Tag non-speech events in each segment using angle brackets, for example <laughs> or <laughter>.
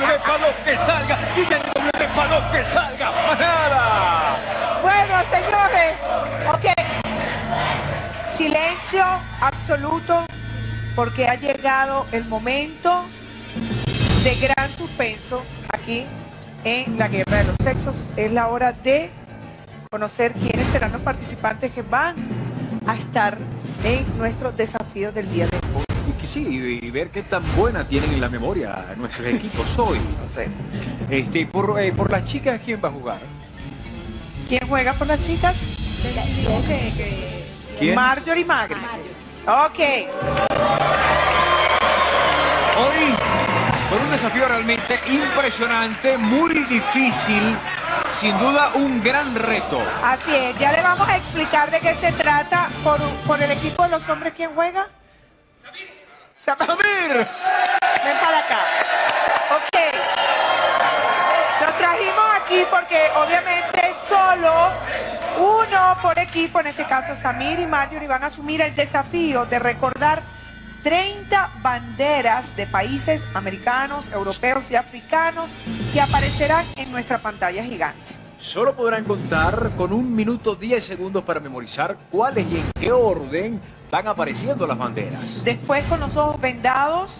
Para lo que salga. Y lo que salga. Manada. Bueno, señores, ok. Silencio absoluto porque ha llegado el momento de gran suspenso aquí en la Guerra de los Sexos. Es la hora de conocer quiénes serán los participantes que van a estar en nuestro desafío del día de hoy. Y que sí, y ver qué tan buena tienen en la memoria nuestros equipos hoy. No sé. Este, por, eh, por las chicas, ¿quién va a jugar? ¿Quién juega por las chicas? ¿Quién? Marjorie Magri. Ok. Hoy, por un desafío realmente impresionante, muy difícil, sin duda un gran reto. Así es, ya le vamos a explicar de qué se trata por, por el equipo de los hombres. ¿Quién juega? Samir. Ven para acá. Ok. Los trajimos aquí porque obviamente solo uno por equipo, en este caso Samir y Marjorie, van a asumir el desafío de recordar 30 banderas de países americanos, europeos y africanos que aparecerán en nuestra pantalla gigante. Solo podrán contar con un minuto 10 segundos para memorizar cuáles y en qué orden van apareciendo las banderas. Después, con los ojos vendados,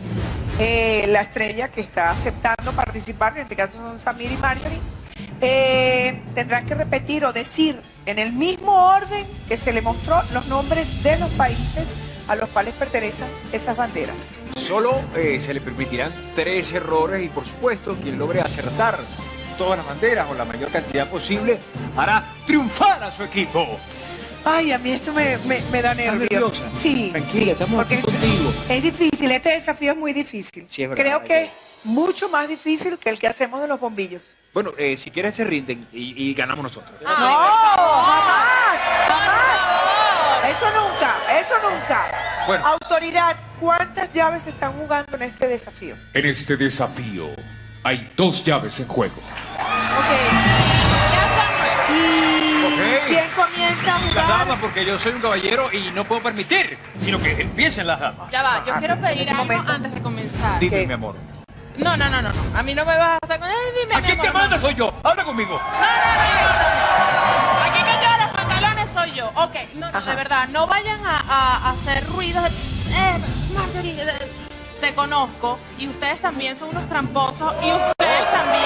eh, la estrella que está aceptando participar, en este caso son Samir y Marjorie, eh, tendrán que repetir o decir en el mismo orden que se le mostró los nombres de los países a los cuales pertenecen esas banderas. Solo eh, se le permitirán tres errores y por supuesto quien logre acertar todas las banderas o la mayor cantidad posible hará triunfar a su equipo. Ay, a mí esto me, me- me da nervios. nerviosa? Sí. Tranquila, estamos porque aquí contigo. Es difícil, este desafío es muy difícil. Sí, es verdad, Creo que es mucho más difícil que el que hacemos de los bombillos. Bueno, eh, si quieren se rinden y, y ganamos nosotros. no, jamás, jamás. Eso nunca, eso nunca. Bueno. Autoridad, ¿cuántas llaves están jugando en este desafío? En este desafío hay dos llaves en juego. Ok. Comienza a Las damas, porque yo soy un caballero y no puedo permitir, sino que empiecen las damas. Ya va, yo quiero pedir este algo momento. antes de comenzar. Dime, ¿Qué? mi amor. No, no, no, no, no. A mí no me vas a estar con. Ay, dime, ¿A mi quién te manda no. soy yo? Habla conmigo. Aquí que lleva los pantalones soy yo. Ok, no, no, de verdad, no vayan a, hacer ruidos. Eh, Marjorie, te conozco y ustedes también son unos tramposos y ustedes también.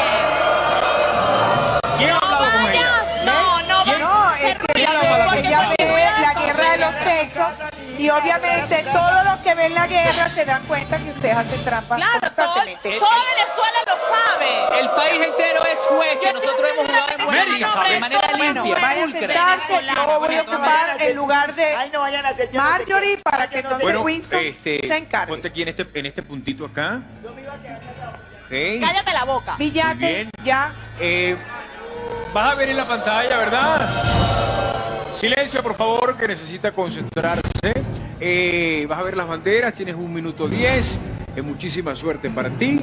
¿Quién ha No hablado con ella? vayas, no, no ¿Quién? vayas No, a es hacer que ella ruidos, ve, porque ella te ve voy a la guerra de los conseguir. Sexos y obviamente todos los que ven la guerra se dan cuenta que ustedes hacen trampas Claro, todo, constantemente. todo Venezuela lo sabe. El país entero es juez, que Yo nosotros hemos jugado en sabe. de manera Bueno, limpia, vaya a sentarse, yo voy a bueno, ocupar el lugar de Ay, no vayan a hacer yo no sé Marjorie para que entonces Bueno, Winston este, se encargue. ponte aquí en este, en este puntito acá. Ok. Cállate la boca. Villate, ya. Eh, vas a ver en la pantalla, ¿verdad? Silencio, por favor, que necesita concentrarse. Eh, vas a ver las banderas, tienes un minuto diez. Eh, muchísima suerte para ti.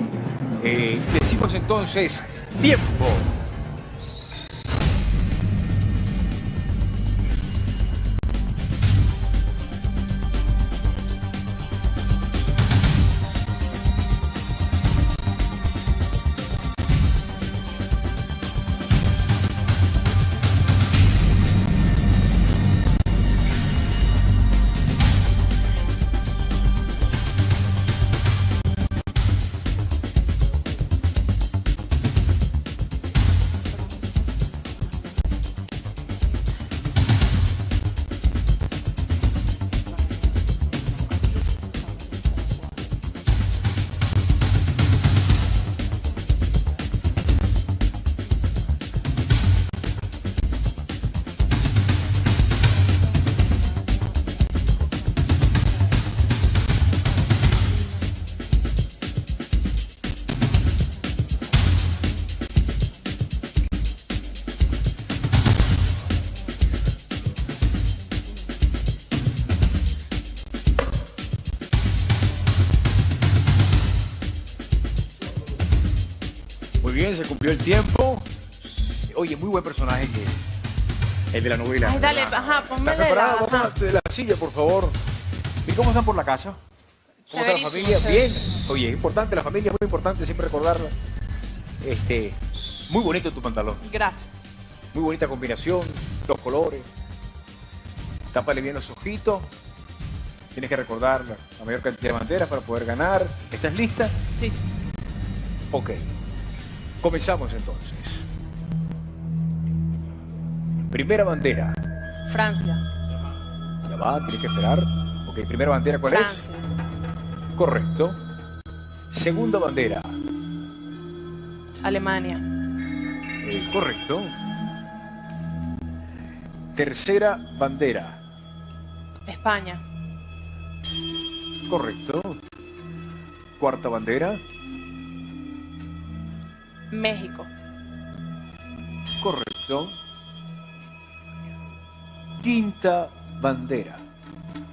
Eh, decimos entonces, tiempo. Muy bien, se cumplió el tiempo. Oye, muy buen personaje que el de la novela. Ay, dale, ¿verdad? ajá, ponme ¿Estás de la- Vamos a- de la silla, por favor. ¿Y cómo están por la casa? ¿Cómo está la familia? Bien. Oye, importante, la familia es muy importante, siempre recordarla. Este, muy bonito tu pantalón. Gracias. Muy bonita combinación, los colores. Tápale bien los ojitos. Tienes que recordar la mayor cantidad de banderas para poder ganar. ¿Estás lista? Sí. Ok. Comenzamos entonces. Primera bandera. Francia. Ya va, tienes que esperar. Ok, primera bandera, ¿cuál Francia. es? Correcto. Segunda bandera. Alemania. Eh, correcto. Tercera bandera. España. Correcto. Cuarta bandera. México. Correcto. Quinta bandera.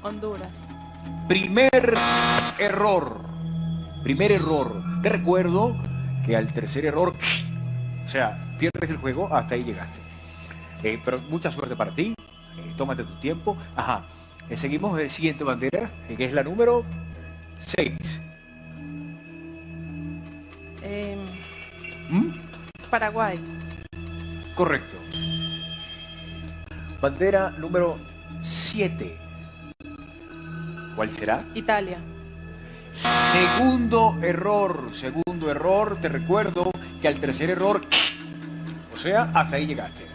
Honduras. Primer error. Primer error. Te recuerdo que al tercer error, o sea, pierdes el juego, hasta ahí llegaste. Eh, pero mucha suerte para ti. Eh, tómate tu tiempo. Ajá. Eh, seguimos la siguiente bandera, que es la número 6. Paraguay. Correcto. Bandera número 7. ¿Cuál será? Italia. Segundo error, segundo error, te recuerdo que al tercer error, o sea, hasta ahí llegaste.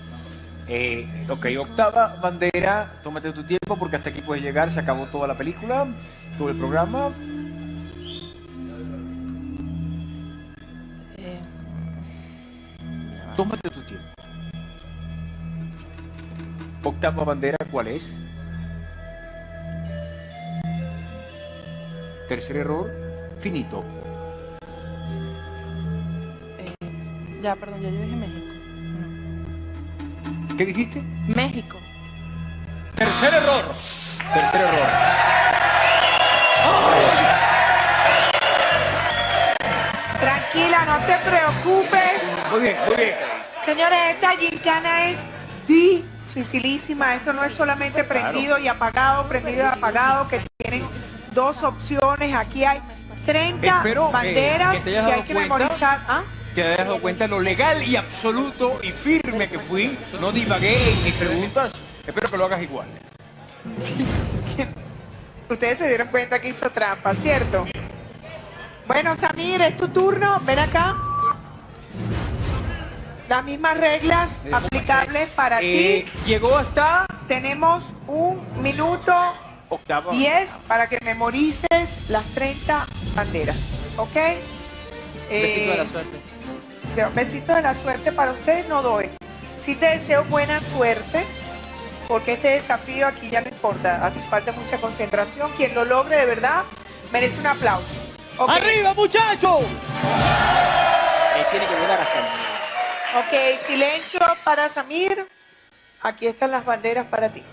Eh, ok, octava bandera, tómate tu tiempo porque hasta aquí puedes llegar, se acabó toda la película, todo el programa. Tómate tu tiempo. Octava bandera, ¿cuál es? Tercer error, finito. eh, ya, perdón, ya yo dije México. ¿Qué dijiste? México. Tercer error. Tercer error. Tranquila, no te preocupes. Muy bien, muy bien. Señores, esta gincana es dificilísima. Esto no es solamente prendido y apagado, prendido y apagado, que tienen dos opciones. Aquí hay 30 Espero, eh, banderas que y hay que cuenta. memorizar. ¿Ah? Te has dado cuenta lo legal y absoluto y firme que fui. No divagué en mis preguntas. Espero que lo hagas igual. <laughs> Ustedes se dieron cuenta que hizo trampa, ¿cierto? Bueno, Samir, es tu turno. Ven acá. Las mismas reglas aplicables para Eh, ti. llegó hasta Tenemos un minuto octava. 10 para que memorices las 30 banderas. ¿Ok? Besito de la Eh, suerte. de- Besitos de la suerte para ustedes no doy. Sí te deseo buena suerte, porque este desafío aquí ya no importa. Hace falta mucha concentración. Quien lo logre de verdad merece un aplauso. ¡Arriba, muchachos! Eh, tiene que llegar hasta ok, silencio para Samir. Aquí están las banderas para ti.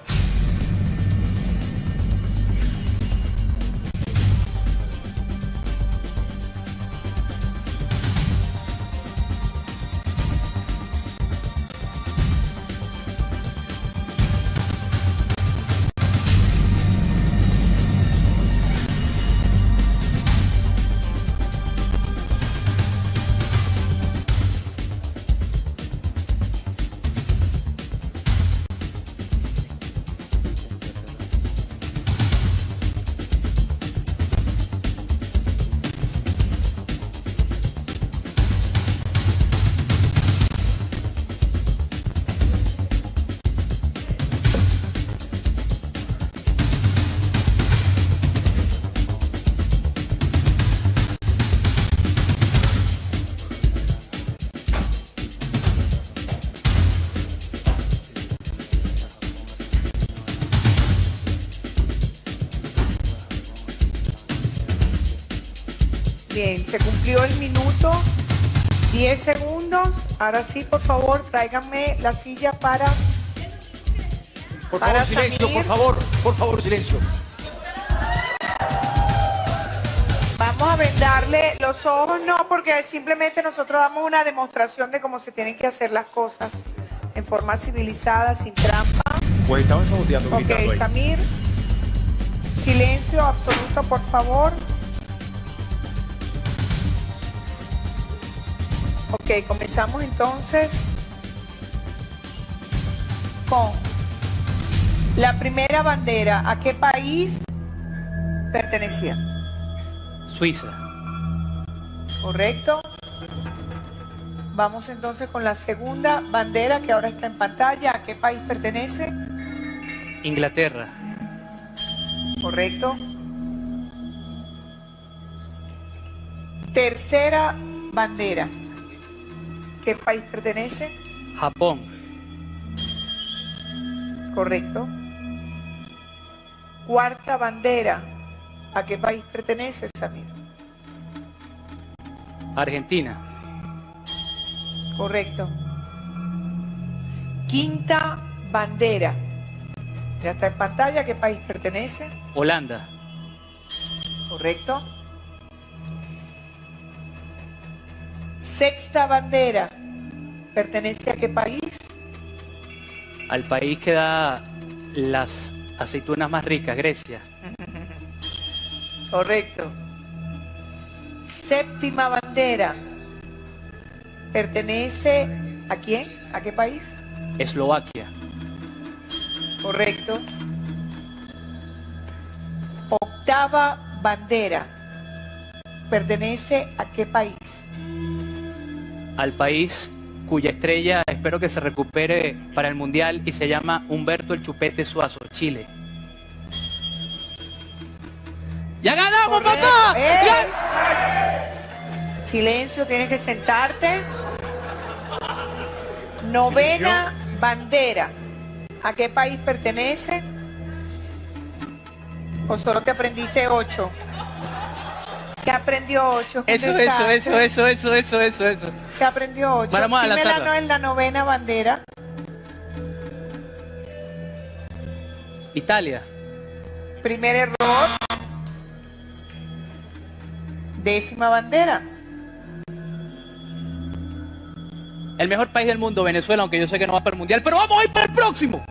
Bien, se cumplió el minuto. 10 segundos. Ahora sí, por favor, tráiganme la silla para... Por Para favor, silencio, por favor. Por favor, silencio. Vamos a vendarle los ojos, no, porque simplemente nosotros damos una demostración de cómo se tienen que hacer las cosas en forma civilizada, sin trampa. Pues estaban saboteando, Ok. Samir, silencio absoluto, por favor. Ok, comenzamos entonces con la primera bandera. ¿A qué país pertenecía? Suiza. ¿Correcto? Vamos entonces con la segunda bandera que ahora está en pantalla. ¿A qué país pertenece? Inglaterra. ¿Correcto? Tercera bandera. ¿Qué país pertenece? Japón. Correcto. Cuarta bandera. ¿A qué país pertenece, Samir? Argentina. Correcto. Quinta bandera. Ya está en pantalla. ¿A qué país pertenece? Holanda. Correcto. Sexta bandera. ¿Pertenece a qué país? Al país que da las aceitunas más ricas, Grecia. <laughs> Correcto. Séptima bandera. ¿Pertenece a quién? ¿A qué país? Eslovaquia. Correcto. Octava bandera. ¿Pertenece a qué país? Al país cuya estrella espero que se recupere para el Mundial y se llama Humberto el Chupete Suazo, Chile. ¡Ya ganamos, papá! ¡Eh! ¡Ya! Silencio, tienes que sentarte. Novena bandera. ¿A qué país pertenece? ¿O solo te aprendiste ocho? Se aprendió ocho. es un Eso, eso, eso, eso, eso, eso, eso, eso. Se aprendió ocho. Vamos a Dímela no en la novena bandera. Italia. Primer error. Décima bandera. El mejor país del mundo, Venezuela, aunque yo sé que no va para el Mundial, pero vamos a ir para el próximo.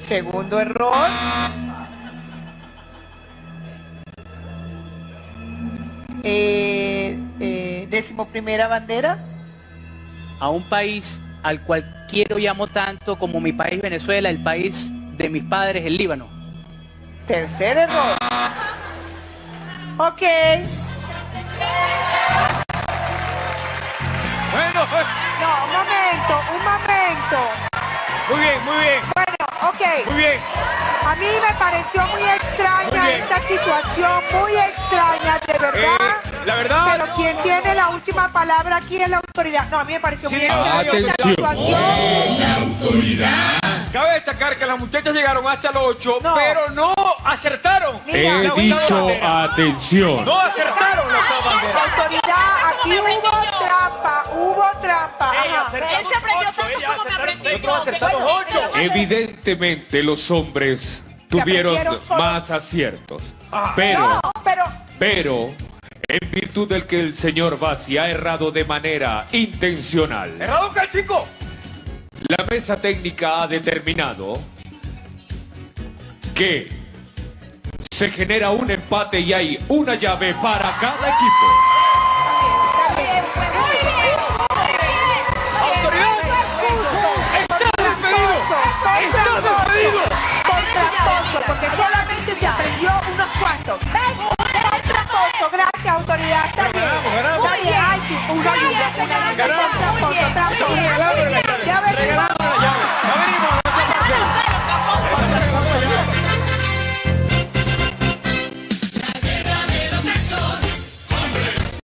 Segundo error. Eh, eh, décimo primera bandera. A un país al cual quiero y amo tanto como mi país Venezuela, el país de mis padres, el Líbano. Tercer error. Ok. Bueno, pues, No, un momento, un momento. muy bien, muy bien, Bueno, ok. muy bien. A mí me pareció muy extraña esta situación, muy extraña, de verdad. Eh, la verdad- Pero quien tiene la última palabra aquí es la autoridad. No, a mí me pareció muy extraña esta situación. Cabe destacar que las muchachas llegaron hasta el 8, No. pero no acertaron. Mira. He La dicho atención. No acertaron la. Autoridad, aquí hubo trampa, hubo trampa. Ella Ajá. acertó Él se aprendió ocho, tanto como me aprendí yo. Nosotros acertamos Bueno, 8. pero- Evidentemente los hombres tuvieron más aciertos. Ah. Pero, No, pero pero, en virtud del que el señor Bassi ha errado de manera intencional, ¿Errado qué, chico? la mesa técnica ha determinado que se genera un empate y hay una llave para cada equipo.